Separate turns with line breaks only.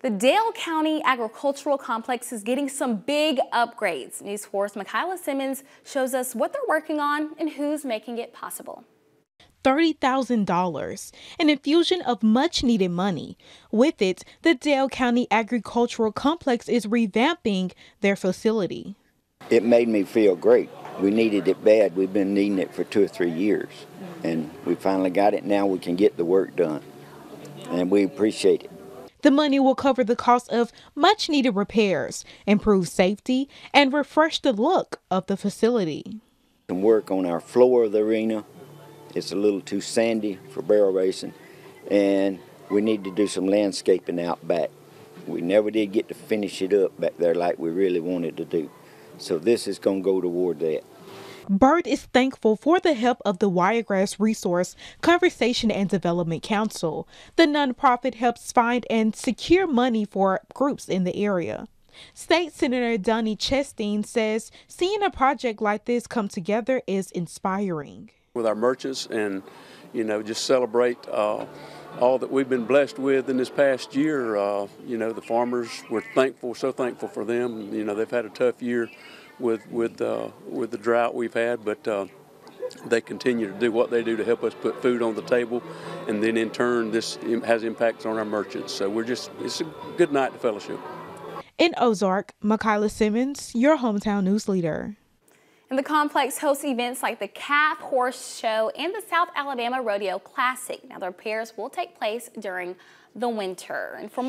The Dale County Agricultural Complex is getting some big upgrades. News 4's Michaela Simmons shows us what they're working on and who's making it possible.
$30,000, an infusion of much needed money. With it, the Dale County Agricultural Complex is revamping their facility.
It made me feel great. We needed it bad. We've been needing it for two or three years, and we finally got it. Now we can get the work done, and we appreciate it.
The money will cover the cost of much needed repairs, improve safety, and refresh the look of the facility.
Some work on our floor of the arena. It's a little too sandy for barrel racing, and we need to do some landscaping out back. We never did get to finish it up back there like we really wanted to do. So this is going to go toward that.
Byrd is thankful for the help of the Wiregrass Resource Conservation and Development Council. The nonprofit helps find and secure money for groups in the area. State Senator Donnie Chesteen says seeing a project like this come together is inspiring.
With our merchants and, you know, just celebrate uh, all that we've been blessed with in this past year. Uh, you know, the farmers, we're thankful, so thankful for them. You know, they've had a tough year with with uh, with the drought we've had, but uh, they continue to do what they do to help us put food on the table, and then in turn, this has impacts on our merchants. So we're just it's a good night to fellowship.
In Ozark, Michaela Simmons, your hometown news leader.
And the complex hosts events like the Calf Horse Show and the South Alabama Rodeo Classic. Now, the repairs will take place during the winter. And for